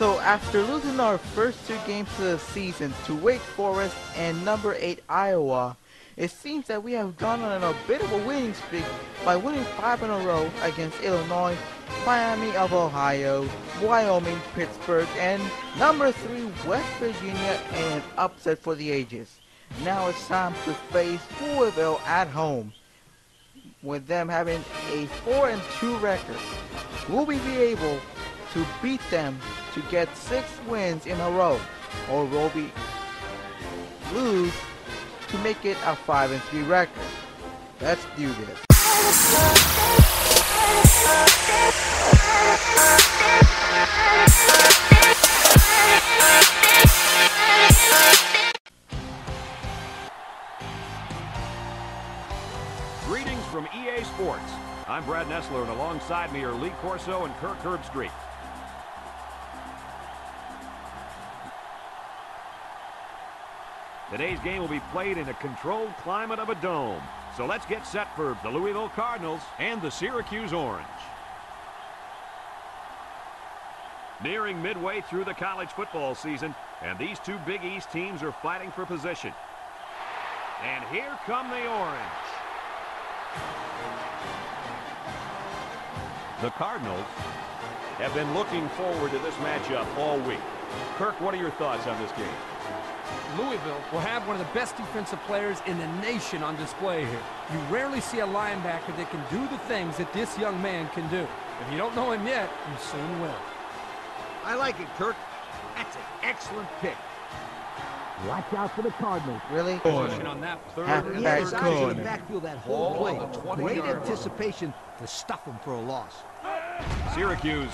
So after losing our first two games of the season to Wake Forest and number 8 Iowa, it seems that we have gone on a bit of a winning streak by winning five in a row against Illinois, Miami of Ohio, Wyoming, Pittsburgh, and number 3 West Virginia in an upset for the ages. Now it's time to face Louisville at home. With them having a 4 and 2 record, will we be able to beat them to get six wins in a row, or will we lose to make it a 5 and 3 record? Let's do this. Greetings from EA Sports. I'm Brad Nessler, and alongside me are Lee Corso and Kirk Herbstreit. Today's game will be played in a controlled climate of a dome. So let's get set for the Louisville Cardinals and the Syracuse Orange. Nearing midway through the college football season, and these two Big East teams are fighting for position. And here come the Orange. The Cardinals have been looking forward to this matchup all week. Kirk, what are your thoughts on this game? Louisville will have one of the best defensive players in the nation on display here. You rarely see a linebacker that can do the things that this young man can do. If you don't know him yet, you soon will. I like it, Kirk. That's an excellent pick. Watch out for the Cardinals. Really? Position on that third. He back had his eyes in corner. the backfield that whole play. on the 20 Great anticipation to stuff him for a loss. Syracuse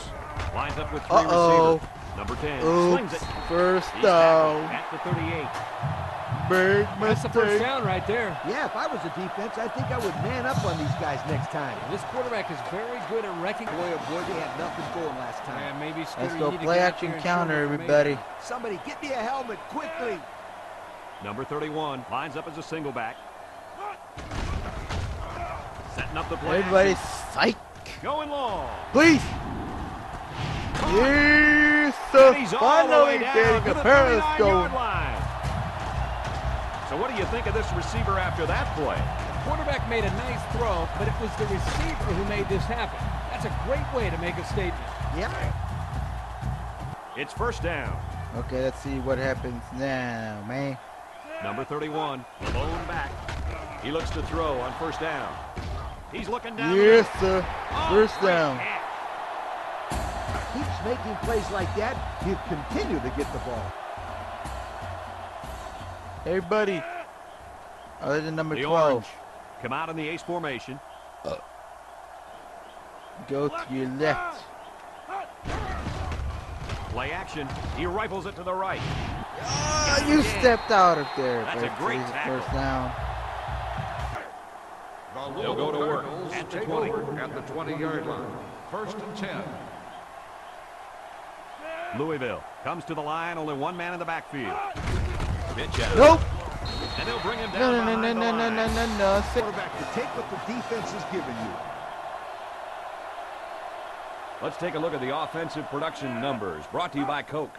lines up with three Uh-oh. receivers. Number 10 slings Oops. it. First He's tackled down. at the 38. Big That's the first down right there. Yeah, if I was a defense, I think I would man up on these guys next time. This quarterback is very good at wrecking. Boy, oh boy, they had nothing going last time. And maybe Let's go you need to play action counter, show them everybody. Somebody get me a helmet quickly. Number 31 lines up as a single back. Setting up the play. Everybody, action. psych. Going long. Please. Yes, sir. And he's all the way Finally getting a the pair 39-yard line. So what do you think of this receiver after that play? Quarterback made a nice throw, but it was the receiver who made this happen. That's a great way to make a statement. Yep. It's first down. Okay, let's see what happens now, man. Number 31, lone back. He looks to throw on first down. He's looking down. Yes, sir. Oh, First great down. Catch. Keeps making plays like that, he'll continue to get the ball. Everybody. Other than number The 12. Orange come out in the ace formation. Go to your left. Play action. He rifles it to the right. Ah, you stepped out of there. That's a great tackle. First down. They'll go to work at the 20. at the 20-yard line. First and 10. Louisville comes to the line. Only one man in the backfield. Pitch out. Nope. And they'll bring him No, down no, no, no, behind the no, no, no, no, no. Quarterback to take what the defense is giving you. Let's take a look at the offensive production numbers brought to you by Coke.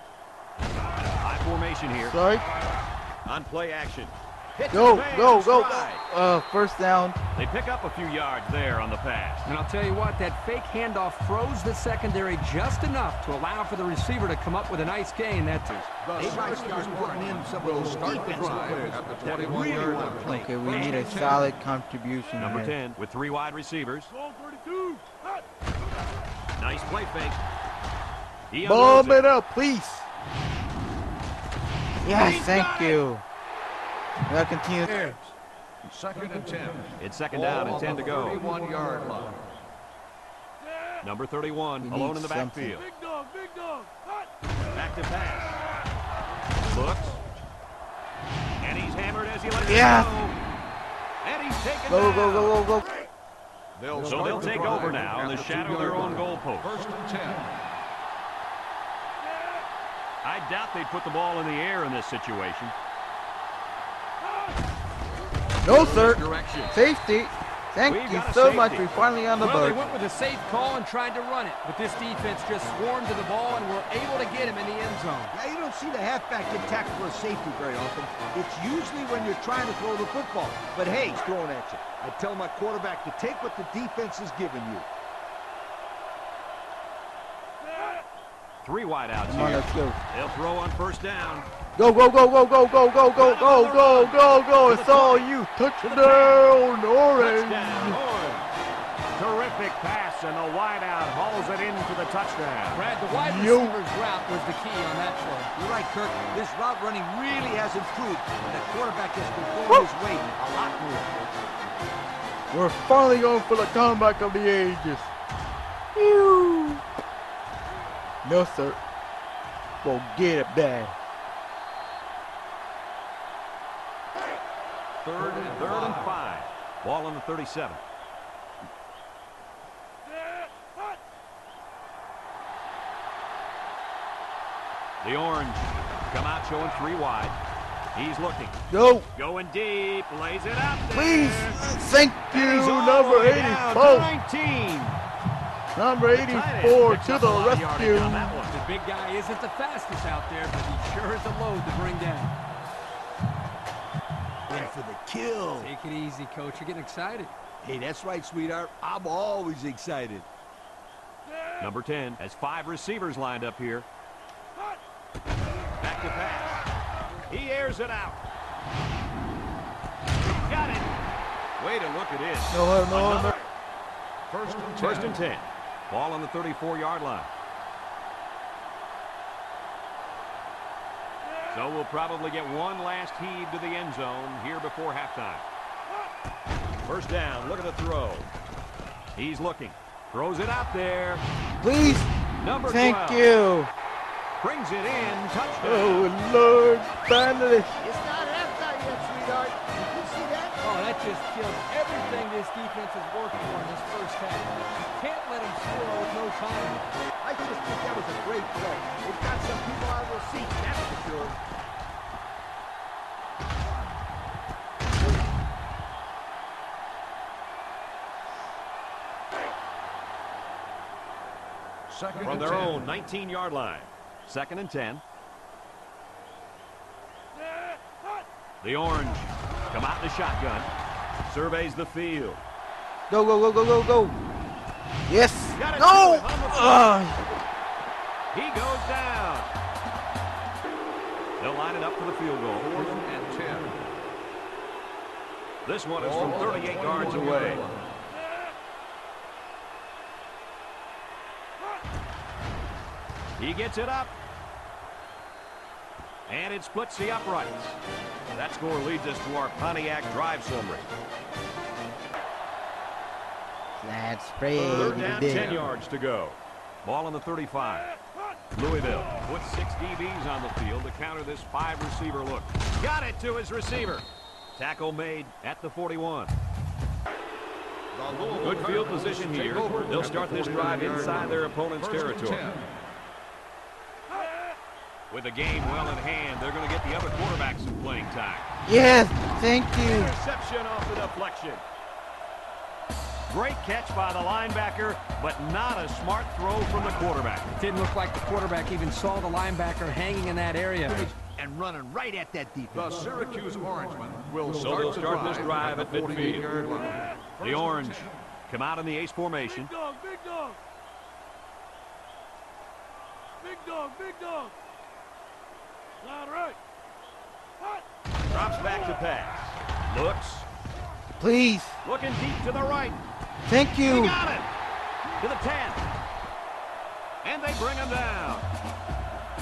High formation here Sorry. on play action. Hits Go, go, go, go. Uh, first down. They pick up a few yards there on the pass. And I'll tell you what, that fake handoff froze the secondary just enough to allow for the receiver to come up with a nice gain. That's it. They might putting in some of those defensive players at the 21-yard line. Okay, we need a solid contribution Number here. 10 with three wide receivers. Nice play fake. Bomb it up, please. Yes, thank you. We'll continue. Second and 10. It's second down and 10 to go. 31-yard line. Number 31 We alone in the something. backfield. Back to pass. Looks. And he's hammered as he lets Yeah. it go. And he's taken Go, down. go, go, go, go. They'll So they'll take drive over now in the shadow of their own goalpost. First and 10. I doubt they'd put the ball in the air in this situation. No, sir. Direction. Safety. Thank We've you got a so much. We're finally on the Well, they went with a safe call and tried to run it, but this defense just swarmed to the ball and were able to get him in the end zone. Yeah, you don't see the halfback get tackled for a safety very often. It's usually when you're trying to throw the football. But hey, he's throwing at you. I tell my quarterback to take what the defense is giving you. Three wideouts Come on, here. let's go. They'll throw on first down. Go, go, go, go, go, go, go, go, go, go, go, go. It's all you. Touchdown, Orange. Touchdown, Orange. Terrific pass, and the wideout hauls it into the touchdown. Brad, the wide receiver's route was the key on that play. You're right, Kirk. This route running really has improved, and the quarterback has been throwing his weight a lot more. We're finally going for the comeback of the ages. Phew. No, sir. Go get it, Dad. Third and Third and five. Ball on the 37. The Orange come out showing three wide. He's looking. Go, Going deep. Lays it out there. please. Thank you, And number the way 84. 19. Number 84 to the a lot of yardage rescue. on that one. The big guy isn't the fastest out there, but he sure is a load to bring down. In for the kill. Take it easy, coach. You're getting excited. Hey, that's right, sweetheart. I'm always excited. Number 10 has five receivers lined up here. Back to pass. He airs it out. Got it. Way to look at it. No, no, no. First and 10. First and 10. Ball on the 34-yard line. So we'll probably get one last heave to the end zone here before halftime. First down. Look at the throw. He's looking. Throws it out there. Please. Number Thank 12. you. Brings it in. Touchdown. Oh, Lord. Finally. It's not just kills everything this defense is working on in this first half. Can't let him score with no time. I just think that was a great play. It got some people out of their seats, that's for sure. Second From their 10. own 19-yard line. Second and 10. The Orange come out in the shotgun. Surveys the field. Go, go, go, go, go, go. Yes. Got it No. to him on the. He goes down. They'll line it up for the field goal. Fourth and 10. This one is from Ball on the 38 yards away. He gets it up. And it splits the uprights. That score leads us to our Pontiac drive summary. That's pretty Third down, big. 10 yards to go. Ball on the 35. Louisville puts six DBs on the field to counter this five receiver look. Got it to his receiver. Tackle made at the 41. Good field position here. They'll start this drive inside their opponent's First and territory. 10. With the game well in hand, they're going to get the other quarterback some playing time. Yes. Thank you. Interception off the deflection. Great catch by the linebacker, but not a smart throw from the quarterback. Didn't look like the quarterback even saw the linebacker hanging in that area. And running right at that deep. The. Syracuse Orangemen will So start, they'll start drive this drive at at midfield. The Orange come out in the ace formation. Big dog, big dog. Big dog, big dog. All right. Hot. Drops back to pass. Looks. Please. Looking deep to the right. Thank He you. got it. To the 10. And they bring him down.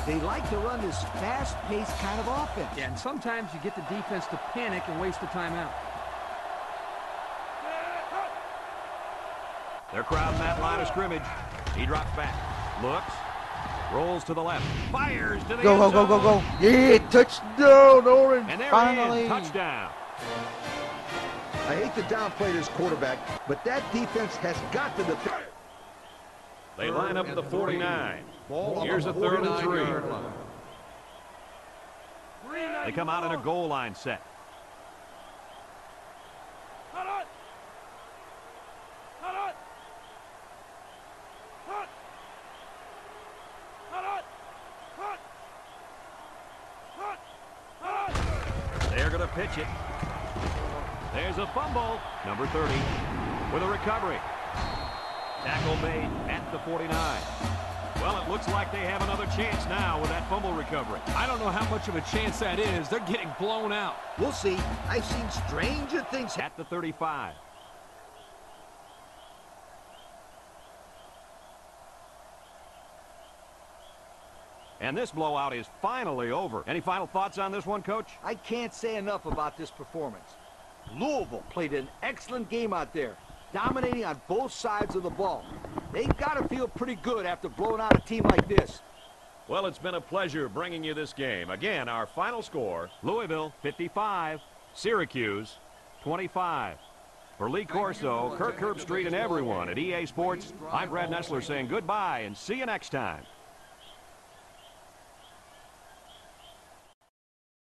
They like to run this fast-paced kind of offense. Yeah, and sometimes you get the defense to panic and waste the timeout. They're crowding that line of scrimmage. He drops back. Looks. Rolls to the left. Fires to the Go, end go, go, go, go. Yeah, touchdown, Orange. And there Finally. he is. Touchdown. I hate to downplay this quarterback, but that defense has got to defend. They line up at the 49. Ball Here's the a third and three. They come out in a goal line set. To pitch it. There's a fumble. Number 30 with a recovery. Tackle made at the 49. Well, it looks like they have another chance now with that fumble recovery. I don't know how much of a chance that is. They're getting blown out. We'll see. I've seen stranger things At the 35. And this blowout is finally over. Any final thoughts on this one, Coach? I can't say enough about this performance. Louisville played an excellent game out there, dominating on both sides of the ball. They've got to feel pretty good after blowing out a team like this. Well, it's been a pleasure bringing you this game. Again, our final score, Louisville 55, Syracuse 25. For Lee Corso, Kirk Herbstreit, and everyone at EA Sports, I'm Brad Nessler saying goodbye and see you next time.